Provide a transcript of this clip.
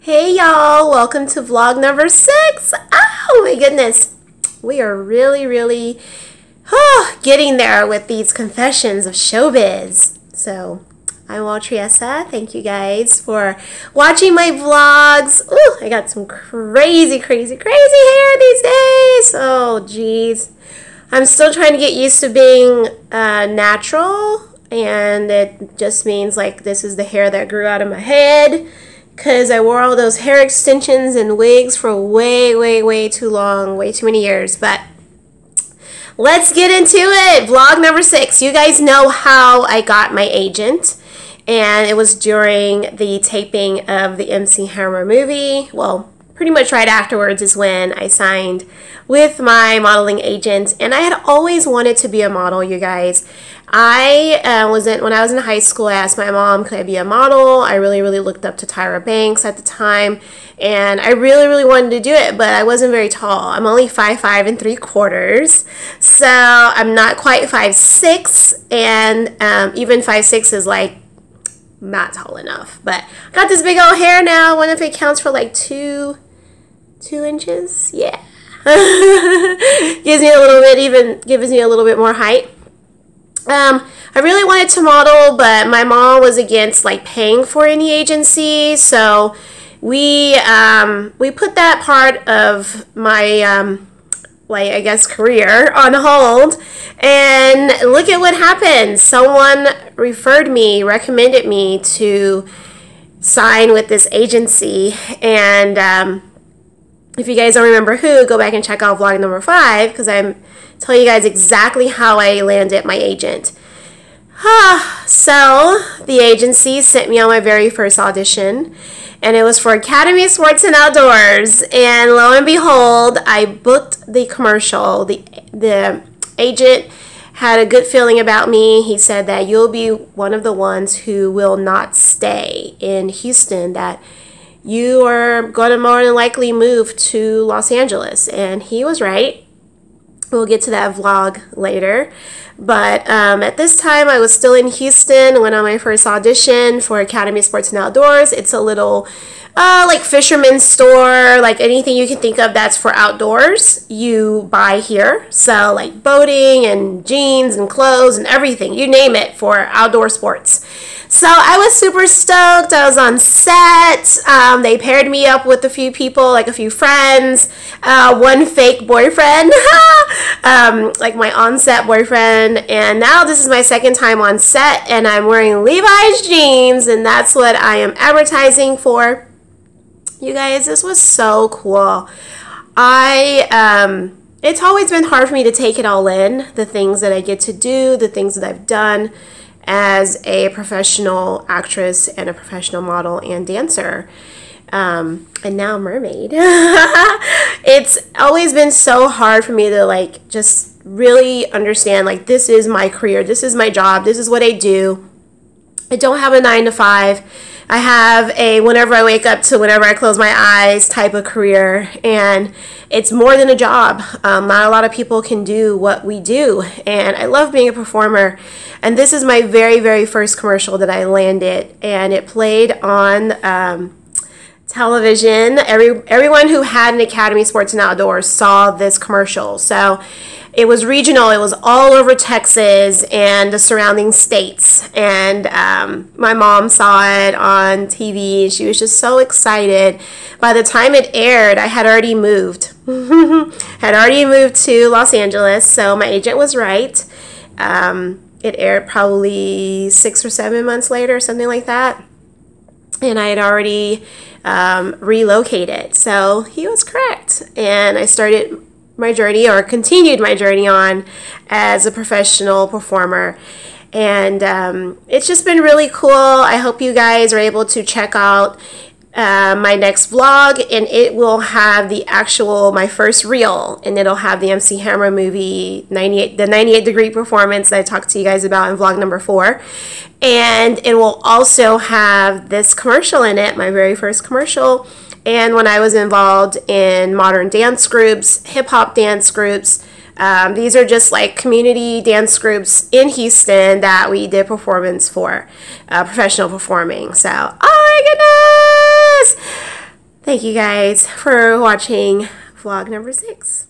Hey y'all, welcome to vlog number six. Oh my goodness, we are really, really oh, getting there with these confessions of showbiz. So, I'm Waltriessa. Thank you guys for watching my vlogs. Ooh, I got some crazy, crazy, crazy hair these days. Oh, geez. I'm still trying to get used to being uh, natural, and it just means like this is the hair that grew out of my head because I wore all those hair extensions and wigs for way, way, way too long, way too many years. But let's get into it. Vlog number six. You guys know how I got my agent. And it was during the taping of the MC Hammer movie. Well, pretty much right afterwards is when I signed with my modeling agent. And I had always wanted to be a model, you guys. I uh, was in, when I was in high school, I asked my mom, could I be a model? I really, really looked up to Tyra Banks at the time. And I really, really wanted to do it, but I wasn't very tall. I'm only five five and three quarters. So I'm not quite five six, And um, even five six is like not tall enough. But I got this big old hair now. Wonder if it counts for like two two inches. Yeah. gives me a little bit even gives me a little bit more height. Um, I really wanted to model, but my mom was against like paying for any agency, so we um, we put that part of my um, like I guess career on hold. And look at what happened. Someone referred me, recommended me to sign with this agency, and um, if you guys don't remember who, go back and check out vlog number five because I'm telling you guys exactly how I landed my agent. Ah, so the agency sent me on my very first audition and it was for Academy Sports and Outdoors. And lo and behold, I booked the commercial. The the agent had a good feeling about me. He said that you'll be one of the ones who will not stay in Houston. That you are going to more than likely move to Los Angeles. And he was right. We'll get to that vlog later. But um, at this time, I was still in Houston, went on my first audition for Academy Sports and Outdoors. It's a little uh, like fisherman's store, like anything you can think of that's for outdoors, you buy here. So, like boating and jeans and clothes and everything, you name it for outdoor sports. So I was super stoked. I was on set. Um, they paired me up with a few people, like a few friends, uh, one fake boyfriend, um, like my on-set boyfriend. And now this is my second time on set, and I'm wearing Levi's jeans, and that's what I am advertising for. You guys, this was so cool. I um, it's always been hard for me to take it all in, the things that I get to do, the things that I've done as a professional actress and a professional model and dancer. Um, and now mermaid. it's always been so hard for me to like just really understand like this is my career, this is my job, this is what I do. I don't have a nine to five. I have a whenever I wake up to whenever I close my eyes type of career, and it's more than a job. Um, not a lot of people can do what we do, and I love being a performer. And this is my very, very first commercial that I landed, and it played on um, television. Every everyone who had an Academy Sports and Outdoors saw this commercial. So it was regional. It was all over Texas and the surrounding states. And um, my mom saw it on TV. She was just so excited. By the time it aired, I had already moved. had already moved to Los Angeles. So my agent was right. Um, it aired probably six or seven months later, something like that. And I had already um, relocated. So he was correct. And I started my journey or continued my journey on as a professional performer. And um, it's just been really cool. I hope you guys are able to check out uh, my next vlog and it will have the actual my first reel and it'll have the MC Hammer movie 98 the 98 degree performance that I talked to you guys about in vlog number 4 and it will also have this commercial in it my very first commercial and when I was involved in modern dance groups, hip hop dance groups, um, these are just like community dance groups in Houston that we did performance for, uh, professional performing. So, oh my goodness! Thank you guys for watching vlog number six.